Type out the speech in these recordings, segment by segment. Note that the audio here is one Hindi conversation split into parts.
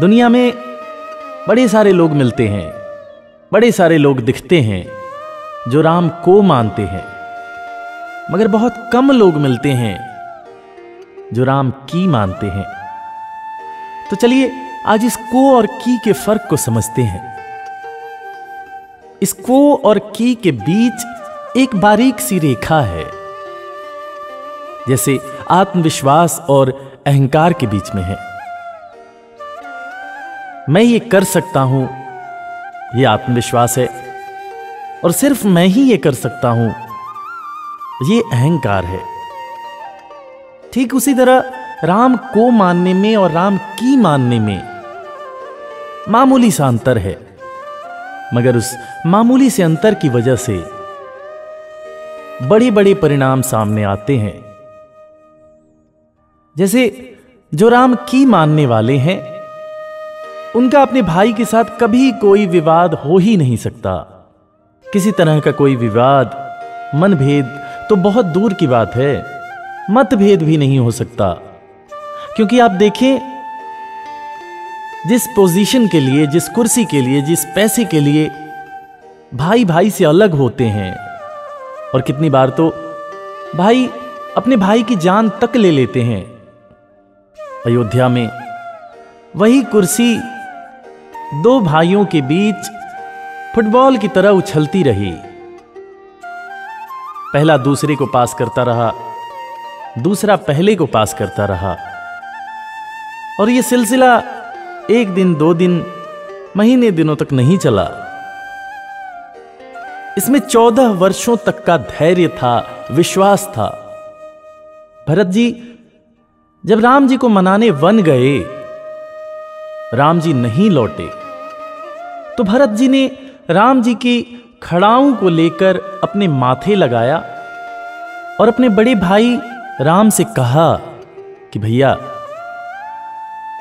दुनिया में बड़े सारे लोग मिलते हैं, बड़े सारे लोग दिखते हैं, जो राम को मानते हैं। मगर बहुत कम लोग मिलते हैं, जो राम की मानते हैं। तो चलिए, आज इस को और की के फ़र्क को समझते हैं। इस को और की के बीच एक बारीक सी रेखा है, जैसे आत्मविश्वास और अहंकार के बीच में है। मैं ये कर सकता हूँ। ये आत्मविश्वास है। और सिर्फ़ मैं ही ये कर सकता हूँ। ये अहंकार है। ठीक उसी तरह राम को मानने में और राम की मानने में मामूली सा अंतर है। मगर उस मामूली से अंतर की वजह से बड़े बड़े परिणाम सामने आते हैं। जैसे जो राम की मानने वाले हैं उनका अपने भाई के साथ कभी कोई विवाद हो ही नहीं सकता। किसी तरह का कोई विवाद, मनभेद तो बहुत दूर की बात है। मतभेद भी नहीं हो सकता। क्योंकि आप देखें, जिस पोजीशन के लिए, जिस कुर्सी के लिए, जिस पैसे के लिए भाई भाई से अलग होते हैं। और कितनी बार तो भाई अपने भाई की जान तक ले लेते हैं। अयोध्या में वही कुर्सी दो भाइयों के बीच फुटबॉल की तरह उछलती रही। पहला दूसरे को पास करता रहा, दूसरा पहले को पास करता रहा। और यह सिलसिला एक दिन, दो दिन, महीने दिनों तक नहीं चला। इसमें चौदह वर्षों तक का धैर्य था, विश्वास था। भरत जी, जब राम जी को मनाने वन गए राम जी नहीं लौटे। तो भरत जी ने राम जी की खड़ाओं को लेकर अपने माथे लगाया और अपने बड़े भाई राम से कहा कि भैया,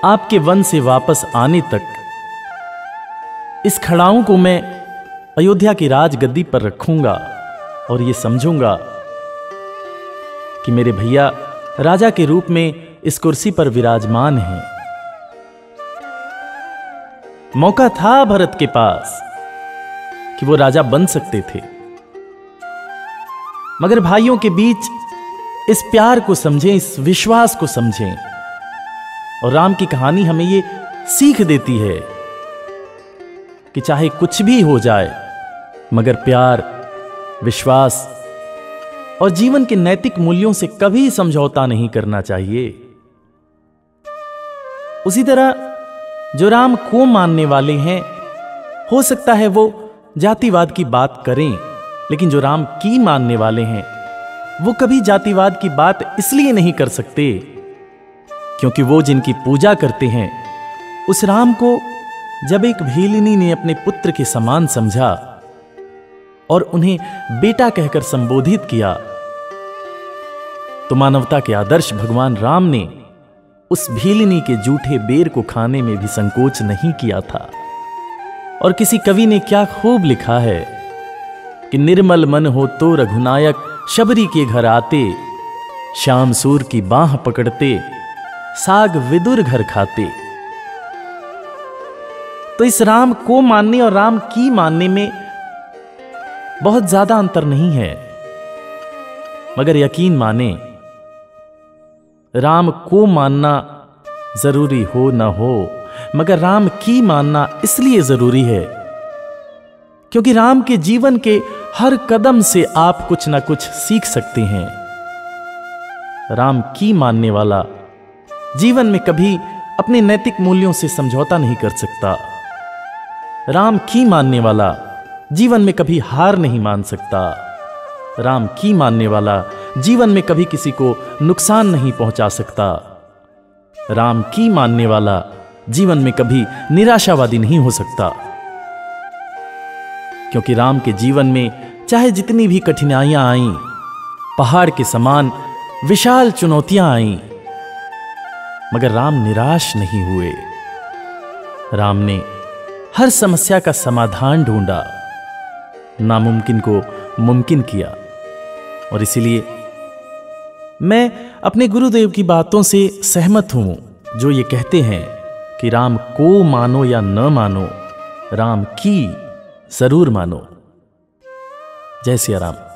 आपके वन से वापस आने तक इस खड़ाओं को मैं अयोध्या की राजगद्दी पर रखूँगा और यह समझूँगा कि मेरे भैया राजा के रूप में इस कुर्सी पर विराजमान हैं। मौका था भरत के पास कि वो राजा बन सकते थे। मगर भाइयों के बीच इस प्यार को समझें, इस विश्वास को समझें, और राम की कहानी हमें ये सीख देती है कि चाहे कुछ भी हो जाए, मगर प्यार, विश्वास और जीवन के नैतिक मूल्यों से कभी समझौता नहीं करना चाहिए। उसी तरह जो राम को मानने वाले हैं, हो सकता है वो जातिवाद की बात करें, लेकिन जो राम की मानने वाले हैं, वो कभी जातिवाद की बात इसलिए नहीं कर सकते, क्योंकि वो जिनकी पूजा करते हैं, उस राम को जब एक भीलिनी ने अपने पुत्र के समान समझा और उन्हें बेटा कहकर संबोधित किया तो मानवता के आदर्श भगवान राम ने उस भीलनी के जूठे बेर को खाने में भी संकोच नहीं किया था। और किसी कवि ने क्या खूब लिखा है कि निर्मल मन हो तो रघुनायक शबरी के घर आते, श्याम सूर की बाह पकड़ते, साग विदुर घर खाते। तो इस राम को मानने और राम की मानने में बहुत ज़्यादा अंतर नहीं है, मगर यकीन माने राम को मानना ज़रूरी हो ना हो, मगर राम की मानना इसलिए ज़रूरी है, क्योंकि राम के जीवन के हर कदम से आप कुछ ना कुछ सीख सकते हैं। राम की मानने वाला जीवन में कभी अपने नैतिक मूल्यों से समझौता नहीं कर सकता। राम की मानने वाला जीवन में कभी हार नहीं मान सकता। राम की मानने वाला जीवन में कभी किसी को नुकसान नहीं पहुँचा सकता। राम की मानने वाला जीवन में कभी निराशावादी नहीं हो सकता। क्योंकि राम के जीवन में चाहे जितनी भी कठिनाइयाँ आईं, पहाड़ के समान विशाल चुनौतियाँ आईं, मगर राम निराश नहीं हुए। राम ने हर समस्या का समाधान ढूंढा, नामुमकिन को मुमकिन किया, और इसीलिए मैं अपने गुरुदेव की बातों से सहमत हूँ, जो ये कहते हैं कि राम को मानो या न मानो, राम की ज़रूर मानो। जय सिया राम।